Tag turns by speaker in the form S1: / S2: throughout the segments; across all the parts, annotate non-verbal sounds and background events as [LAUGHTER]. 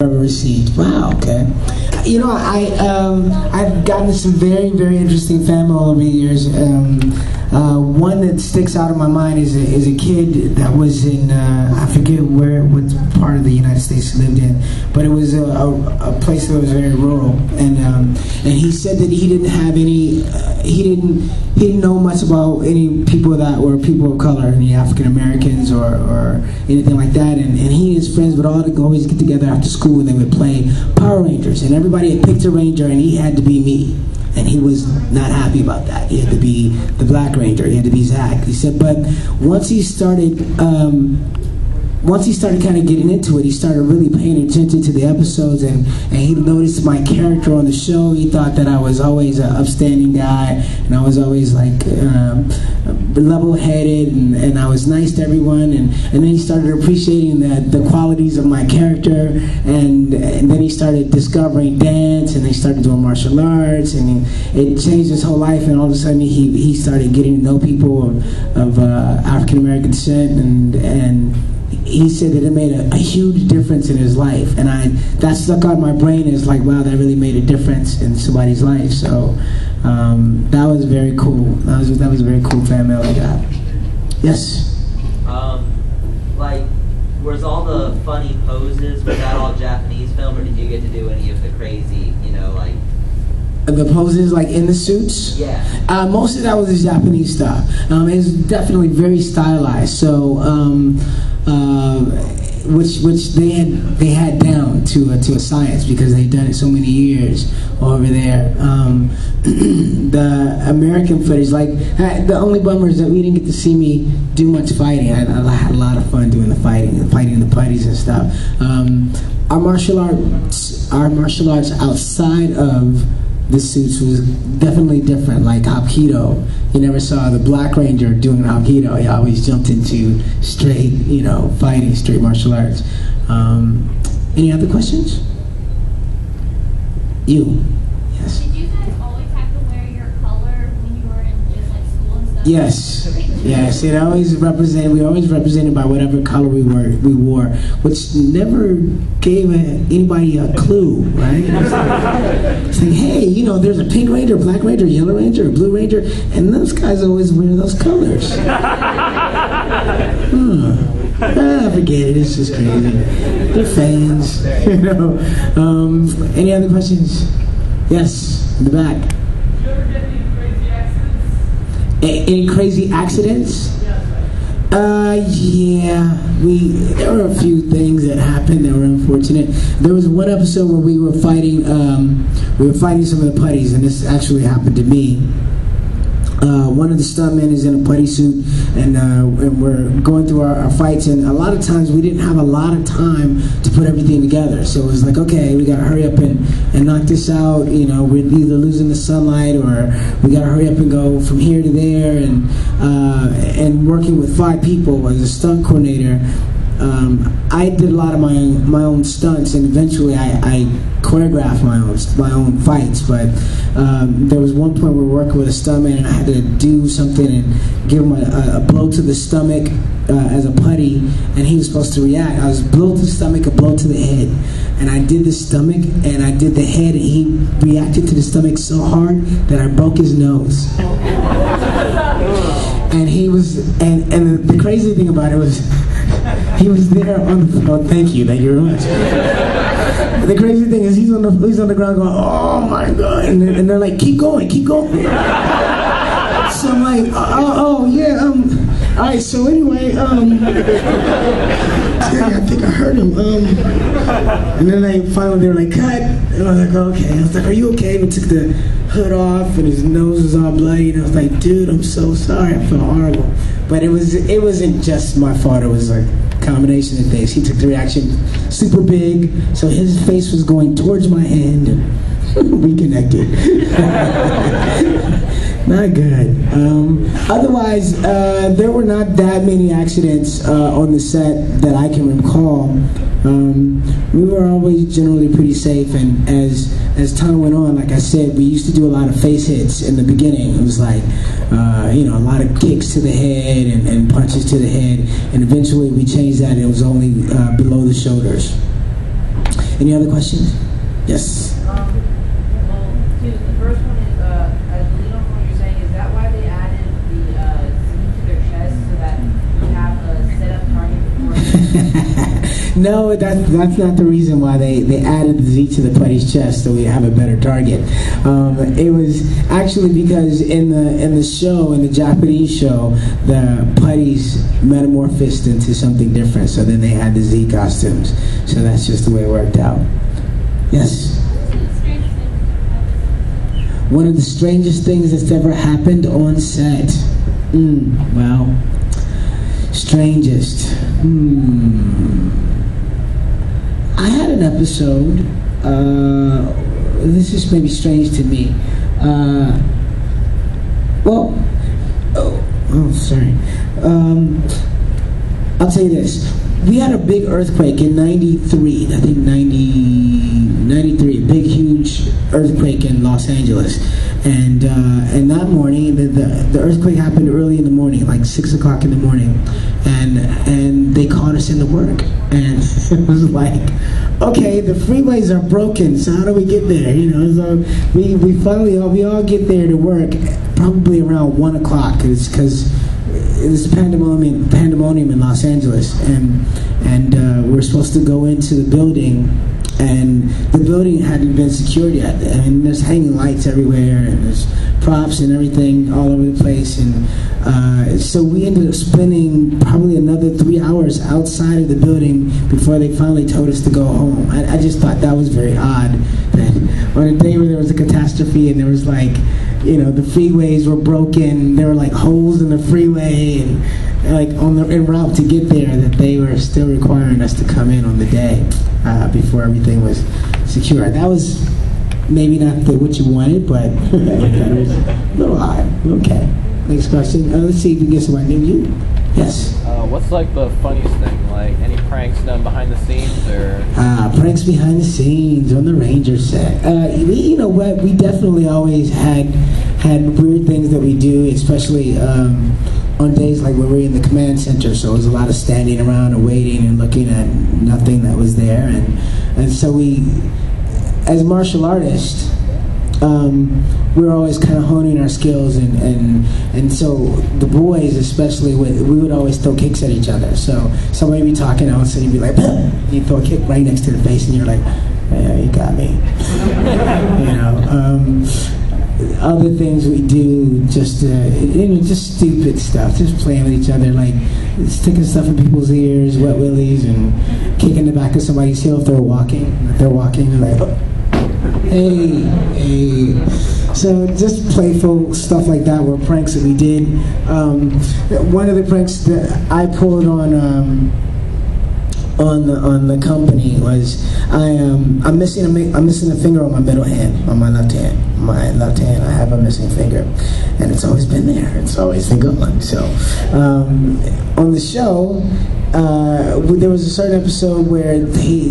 S1: ever received. Wow. Okay. You know, I um, I've gotten some very very interesting fan mail over the years. Um, uh, one that sticks out in my mind is a, is a kid that was in uh, I forget where what part of the United States he lived in, but it was a, a, a place that was very rural, and and he said that he didn't have any uh, he didn't he didn't know much about any people that were people of color, any African Americans or, or anything like that, and, and he and his friends would all always get together after school and they would play Power Rangers, and everybody had picked a ranger, and he had to be me and he was not happy about that. He had to be the Black Ranger. He had to be Zack. He said, but once he started, um, once he started kind of getting into it, he started really paying attention to the episodes, and, and he noticed my character on the show. He thought that I was always an upstanding guy, and I was always like um, level-headed, and, and I was nice to everyone. And, and then he started appreciating the, the qualities of my character, and, and then he started discovering dance, and he started doing martial arts, and he, it changed his whole life. And all of a sudden, he, he started getting to know people of, of uh, African American descent, and and he said that it made a, a, huge difference in his life, and I that stuck out in my brain as like, wow, that really made a difference in somebody's life. So um, that was very cool. That was that was a very cool fan mail I got. Yes.
S2: Um, like, was all the funny poses was that all Japanese film, or did you get to do any of the crazy, you know, like?
S1: the poses like in the suits.
S2: Yeah.
S1: Uh, most of that was the Japanese stuff. Um, it's definitely very stylized. So, um, uh, which which they had they had down to a, to a science because they'd done it so many years over there. Um, [CLEARS THROAT] the American footage, like the only bummer is that we didn't get to see me do much fighting. I, I had a lot of fun doing the fighting, fighting the putties and stuff. Um, our martial arts, our martial arts outside of the suits was definitely different. Like Hapkido, you never saw the Black Ranger doing Hapkido. He always jumped into straight, you know, fighting, straight martial arts. Um, any other questions? You.
S3: Yes. Did you guys always have to wear your color when you were in just like school and stuff?
S1: Yes. Yes, it always represented. We always represented by whatever color we were. We wore, which never gave a, anybody a clue, right? It's [LAUGHS] like, it's like, hey, you know, there's a pink ranger, black ranger, yellow ranger, blue ranger, and those guys always wear those colors. [LAUGHS] Hmm. Ah, forget it. It's just crazy. They're fans, [LAUGHS] you know. Um, any other questions? Yes, in the back. Any crazy accidents? Uh, yeah, we there were a few things that happened that were unfortunate. There was one episode where we were fighting, um, we were fighting some of the putties, and this actually happened to me. Uh, one of the stuntmen is in a putty suit, and, uh, and we're going through our, our, fights. And a lot of times we didn't have a lot of time to put everything together. So it was like, okay, we got to hurry up and, and knock this out. You know, we're either losing the sunlight or we got to hurry up and go from here to there. And uh, and working with five people as a stunt coordinator, um, I did a lot of my own, my own stunts, and eventually I, I choreographed my own my own fights. But um, there was one point where we were working with a stuntman, and I had to do something and give him a, a blow to the stomach uh, as a putty, and he was supposed to react. I was blow to the stomach, a blow to the head, and I did the stomach, and I did the head, and he reacted to the stomach so hard that I broke his nose. [LAUGHS] and he was, and and the, the crazy thing about it was. He was there on the phone. Thank you, thank you very much. the crazy thing is, he's on the he's on the ground going, "Oh my god!" And they're, and they're like, "Keep going, keep going." so I'm like, "Oh, oh yeah, um." All right, so anyway, um, I think I heard him. Um, and then they finally they were like, cut. And I was like, okay. I was like, are you okay? And took the hood off, and his nose was all bloody. And I was like, dude, I'm so sorry. I felt horrible. But it was it wasn't just my fault. It was like combination of things. He took the reaction super big, so his face was going towards my hand. [LAUGHS] we connected. [LAUGHS] not good. Um, otherwise, uh, there were not that many accidents uh, on the set that I can recall. Um, we were always generally pretty safe, and as as time went on, like I said, we used to do a lot of face hits in the beginning. It was like, uh, you know, a lot of kicks to the head and, and, punches to the head, and eventually we changed that. It was only uh, below the shoulders. Any other questions? Yes.
S4: Um, well, two. The first one is, uh, I believe on what you're saying, is that why they added the uh, Z to their chest so that you have a set up target before? [LAUGHS]
S1: no, that's that's not the reason why they, they added the Z to the putty's chest so we have a better target. Um, it was actually because in the in the show, in the Japanese show, the putties metamorphosed into something different. So then they had the Z costumes. So that's just the way it worked out. Yes. One of the strangest things that's ever happened on set. Mm, well, strangest. Hmm. I had an episode. Uh, this is maybe strange to me. Uh, well, oh, oh sorry. Um, I'll tell you this. We had a big earthquake in 93, I think 90, 93, a big, huge earthquake in Los Angeles. And, uh, and that morning, the, the, the earthquake happened early in the morning, like 6 o'clock in the morning. And, and they called us into work. And [LAUGHS] it was like, okay, the freeways are broken, so how do we get there? You know, so we, we finally, all, we all get there to work probably around 1 o'clock, because this pandemonium, pandemonium in Los Angeles, and and uh, we're supposed to go into the building, and the building hadn't been secured yet. I mean, there's hanging lights everywhere, and there's props and everything all over the place, and uh, so we ended up spending probably another three hours outside of the building before they finally told us to go home. I, I just thought that was very odd that on a day where there was a catastrophe and there was like you know the freeways were broken there were like holes in the freeway and like on the en route to get there that they were still requiring us to come in on the day uh, before everything was secure. That was maybe not the, what you wanted but [LAUGHS] that was a little odd okay. Next question. Uh, let's see if we can get somebody new you. Yes.
S5: Uh, what's like the funniest thing? Like any pranks done behind the scenes, or?
S1: Uh, pranks behind the scenes on the Ranger set. Uh, we, you know what? We definitely always had had weird things that we do, especially um, on days like when we were in the command center. So it was a lot of standing around and waiting and looking at nothing that was there, and and so we, as martial artists. Um, we were always kind of honing our skills, and, and and so the boys, especially, we would always throw kicks at each other. So somebody would be talking, all of a sudden you'd be like, [LAUGHS] you throw a kick right next to the face, and you're like, yeah, you got me. Other things we do, just uh, you know, just stupid stuff, just playing with each other, like sticking stuff in people's ears, wet willies, and kicking the back of somebody's heel if they're walking. If they're walking, like. Hey, hey. So just playful stuff like that were pranks that we did. Um, one of the pranks that I pulled on um, on the on the company was I um I'm missing a I'm missing a finger on my middle hand on my left hand my left hand. I have a missing finger and it's always been there. It's always been gone. So um, on the show uh, there was a certain episode where they,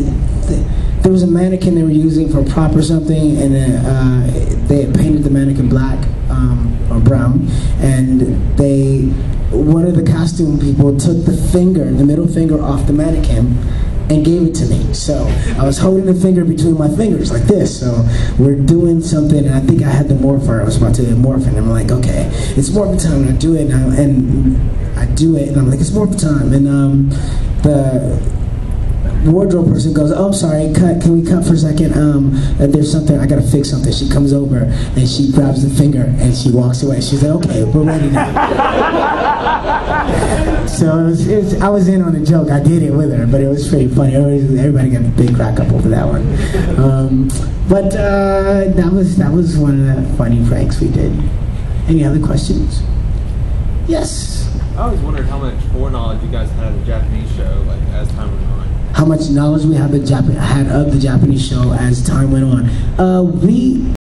S1: they there was a mannequin they were using for prop or something, and uh, they painted the mannequin black um, or brown, and they one of the costume people took the finger, the middle finger, off the mannequin. And gave it to me. So I was holding the finger between my fingers like this. So we're doing something, and I think I had the morpher. I was about to morph, and I'm like, okay, it's morph time. And I do it, and I, and I do it, and I'm like, it's morph time. And um, the wardrobe person goes, "Oh, I'm sorry, cut. Can we cut for a second? Um, there's something I gotta fix something." She comes over and she grabs the finger and she walks away. She's like, "Okay, we're ready now." [LAUGHS] so it was, it was, I was in on the joke. I did it with her, but it was pretty funny. Everybody, everybody got a big crack up over that one. Um, but uh, that was that was one of the funny pranks we did. Any other questions? Yes.
S6: I always wondered how much foreknowledge you guys had of the Japanese show, like as time went on.
S1: How much knowledge we have had of the Japanese show as time went on. Uh, we